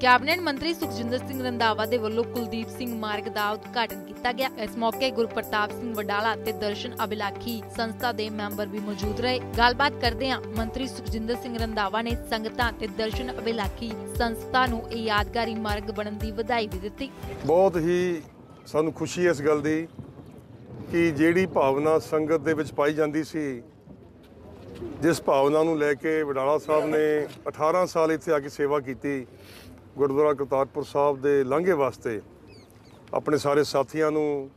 Cabinet ਮੰਤਰੀ ਸੁਖਜਿੰਦਰ ਸਿੰਘ ਰੰਧਾਵਾ ਦੇ ਵੱਲੋਂ ਕੁਲਦੀਪ ਸਿੰਘ ਮਾਰਗ ਦਾ ਉਦਘਾਟਨ ਕੀਤਾ ਗਿਆ। ਇਸ ਮੌਕੇ ਗੁਰਪ੍ਰਤਾਪ ਸਿੰਘ ਵਡਾਲਾ ਤੇ ਦਰਸ਼ਨ ਅਭਿਲਾਖੀ ਸੰਸਥਾ ਦੇ ਮੈਂਬਰ ਵੀ ਮੌਜੂਦ ਰਹੇ। ਗੱਲਬਾਤ ਕਰਦਿਆਂ ਮੰਤਰੀ ਸੁਖਜਿੰਦਰ ਸਿੰਘ ਰੰਧਾਵਾ ਨੇ ਸੰਗਤਾਂ ਤੇ ਦਰਸ਼ਨ ਅਭਿਲਾਖੀ ਸੰਸਥਾ ਨੂੰ ਇਹ ਯਾਦਗਾਰੀ ਮਾਰਗ ਬਣਨ ਦੀ ਵਧਾਈ ਵੀ ਦਿੱਤੀ। ਬਹੁਤ ਹੀ ਸਾਨੂੰ ਖੁਸ਼ੀ ਇਸ ਗੱਲ ਦੀ ਕਿ ਜਿਹੜੀ ਭਾਵਨਾ ਸੰਗਤ ਦੇ ਵਿੱਚ ਪਾਈ ਜਾਂਦੀ ਸੀ, ਜਿਸ ਭਾਵਨਾ ਨੂੰ ਲੈ ਕੇ ਵਡਾਲਾ ਸਾਹਿਬ ਨੇ 18 ਸਾਲ ਇੱਥੇ ਆ ਕੇ ਸੇਵਾ ਕੀਤੀ ਗੁਰਦੁਆਰਾ ਕਰਤਾਰਪੁਰ ਸਾਹਿਬ ਦੇ ਲਾਂਘੇ ਵਾਸਤੇ ਆਪਣੇ ਸਾਰੇ ਸਾਥੀਆਂ ਨੂੰ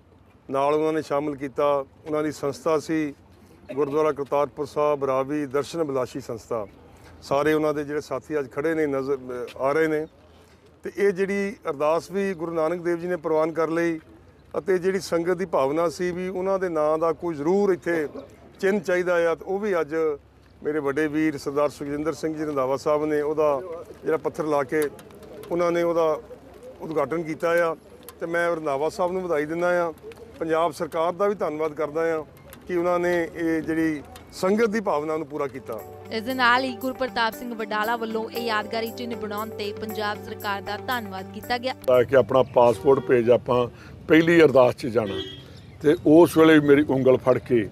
ਨਾਲ ਉਹਨਾਂ ਨੇ ਸ਼ਾਮਲ ਕੀਤਾ। ਉਹਨਾਂ ਦੀ ਸੰਸਥਾ ਸੀ ਗੁਰਦੁਆਰਾ ਕਰਤਾਰਪੁਰ ਸਾਹਿਬ ਰਾਵੀ ਦਰਸ਼ਨ ਬਿਲਾਸ਼ੀ ਸੰਸਥਾ। ਸਾਰੇ ਉਹਨਾਂ ਦੇ ਜਿਹੜੇ ਸਾਥੀ ਅੱਜ ਖੜੇ ਨੇ, ਨਜ਼ਰ ਆ ਰਹੇ ਨੇ। ਤੇ ਇਹ ਜਿਹੜੀ ਅਰਦਾਸ ਵੀ ਗੁਰੂ ਨਾਨਕ ਦੇਵ ਜੀ ਨੇ ਪ੍ਰਵਾਨ ਕਰ ਲਈ ਅਤੇ ਜਿਹੜੀ ਸੰਗਤ ਦੀ ਭਾਵਨਾ ਸੀ ਵੀ ਉਹਨਾਂ ਦੇ ਨਾਂ ਦਾ ਕੋਈ ਜ਼ਰੂਰ ਇੱਥੇ ਚਿੰਨ੍ਹ ਚਾਹੀਦਾ ਆ, ਤੇ ਉਹ ਵੀ ਅੱਜ ਮੇਰੇ ਵੱਡੇ ਵੀਰ ਸਰਦਾਰ ਸੁਖਜਿੰਦਰ ਸਿੰਘ ਜੀ ਰੰਧਾਵਾ ਸਾਹਿਬ ਨੇ ਉਹਦਾ ਜਿਹੜਾ ਪੱਥਰ ਲਾ ਕੇ ਉਹਨਾਂ ਨੇ ਉਹਦਾ ਉਦਘਾਟਨ ਕੀਤਾ ਆ ਤੇ ਮੈਂ ਰੰਧਾਵਾ ਸਾਹਿਬ ਨੂੰ ਵਧਾਈ ਦਿੰਦਾ ਆ। ਪੰਜਾਬ ਸਰਕਾਰ ਦਾ ਵੀ ਧੰਨਵਾਦ ਕਰਦਾ ਆ ਕਿ ਉਹਨਾਂ ਨੇ ਇਹ ਜਿਹੜੀ ਸੰਗਤ ਦੀ ਭਾਵਨਾ ਨੂੰ ਪੂਰਾ ਕੀਤਾ। ਇਸ ਦੇ ਨਾਲ ਹੀ ਗੁਰਪ੍ਰਤਾਪ ਸਿੰਘ ਵਡਾਲਾ ਵੱਲੋਂ ਇਹ ਯਾਦਗਾਰੀ ਚਿੰਨ੍ਹ ਬਣਾਉਣ ਤੇ ਪੰਜਾਬ ਸਰਕਾਰ ਦਾ ਧੰਨਵਾਦ ਕੀਤਾ ਗਿਆ। ਤਾਂ ਕਿ ਆਪਣਾ ਪਾਸਪੋਰਟ ਭੇਜ ਆਪਾਂ ਪਹਿਲੀ ਅਰਦਾਸ 'ਚ ਜਾਣਾ। ਤੇ ਉਸ ਵੇਲੇ ਮੇਰੀ ਉਂਗਲ ਫੜ ਕੇ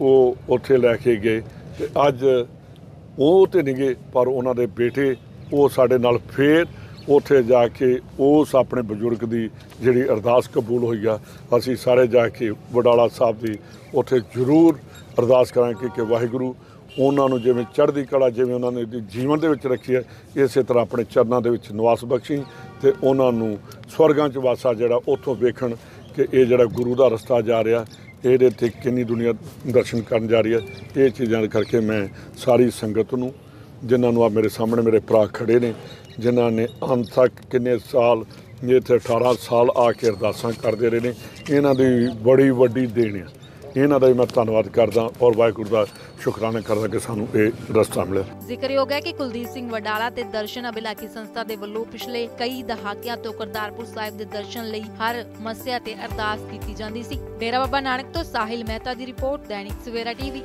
ਉਹ ਉੱਥੇ ਲੈ ਕੇ ਗਏ। ਤੇ ਅੱਜ ਉਹ ਤੇ ਨਹੀਂ ਗਏ ਪਰ ਉਹਨਾਂ ਦੇ ਬੇਟੇ ਉਹ ਸਾਡੇ ਨਾਲ ਫੇਰ ਉੱਥੇ ਜਾ ਕੇ ਉਸ ਆਪਣੇ ਬਜ਼ੁਰਗ ਦੀ ਜਿਹੜੀ ਅਰਦਾਸ ਕਬੂਲ ਹੋਈ ਆ, ਅਸੀਂ ਸਾਰੇ ਜਾ ਕੇ ਵਡਾਲਾ ਸਾਹਿਬ ਦੀ ਉੱਥੇ ਜ਼ਰੂਰ ਅਰਦਾਸ ਕਰਾਂਗੇ ਕਿ ਵਾਹਿਗੁਰੂ ਉਹਨਾਂ ਨੂੰ ਜਿਵੇਂ ਚੜ੍ਹਦੀ ਕਲਾ, ਜਿਵੇਂ ਉਹਨਾਂ ਨੇ ਜੀਵਨ ਦੇ ਵਿੱਚ ਰੱਖੀ ਹੈ ਇਸੇ ਤਰ੍ਹਾਂ ਆਪਣੇ ਚਰਨਾਂ ਦੇ ਵਿੱਚ ਨਿਵਾਸ ਬਖਸ਼ੀ ਤੇ ਉਹਨਾਂ ਨੂੰ ਸਵਰਗਾਂ 'ਚ ਵਾਸਾ ਜਿਹੜਾ ਉੱਥੋਂ ਵੇਖਣ ਕਿ ਇਹ ਜਿਹੜਾ ਗੁਰੂ ਦਾ ਰਸਤਾ ਜਾ ਰਿਹਾ, ਇਹਦੇ ਤੇ ਕਿੰਨੀ ਦੁਨੀਆ ਦਰਸ਼ਨ ਕਰਨ ਜਾ ਰਹੀ ਹੈ ਇਹ ਚੀਜ਼ਾਂ ਕਰਕੇ ਮੈਂ ਸਾਰੀ ਸੰਗਤ ਨੂੰ, ਜਿਨ੍ਹਾਂ ਨੂੰ ਆ ਮੇਰੇ ਸਾਹਮਣੇ ਮੇਰੇ ਭਰਾ ਖੜੇ ਨੇ ਜਿਨ੍ਹਾਂ ਨੇ ਅੰਤ ਤੱਕ ਕਿੰਨੇ ਸਾਲ ਇੱਥੇ 18 ਸਾਲ ਆ ਕੇ ਅਰਦਾਸਾਂ ਕਰਦੇ ਰਹੇ ਨੇ, ਇਹਨਾਂ ਦੀ ਬੜੀ ਵੱਡੀ ਦੇਣ ਹੈ ਇਹਨਾਂ ਦਾ ਵੀ ਮੈਂ ਧੰਨਵਾਦ ਕਰਦਾ ਔਰ ਵਾਹਿਗੁਰੂ ਦਾ ਸ਼ੁਕਰਾਨਾ ਕਰਦਾ ਕਿ ਸਾਨੂੰ ਇਹ ਰਸਤਾ ਮਿਲਿਆ। ਜ਼ਿਕਰਯੋਗ ਹੈ ਕਿ ਕੁਲਦੀਪ ਸਿੰਘ ਵਡਾਲਾ ਤੇ ਦਰਸ਼ਨ ਅਭਿਲਾਖੀ ਸੰਸਥਾ ਦੇ ਵੱਲੋਂ ਪਿਛਲੇ ਕਈ ਦਹਾਕਿਆਂ ਤੋਂ ਕਰਤਾਰਪੁਰ ਸਾਹਿਬ ਦੇ ਦਰਸ਼ਨ ਲਈ ਹਰ ਮੱਸਿਆ ਤੇ ਅਰਦਾਸ ਕੀਤੀ ਜਾਂਦੀ ਸੀ। ਡੇਰਾ ਬਾਬਾ ਨਾਨਕ ਤੋਂ ਸਾਹਿਲ ਮਹਿਤਾ ਦੀ ਰਿਪੋਰਟ, ਦੈਨਿਕ ਸਵੇਰਾ ਟੀਵੀ।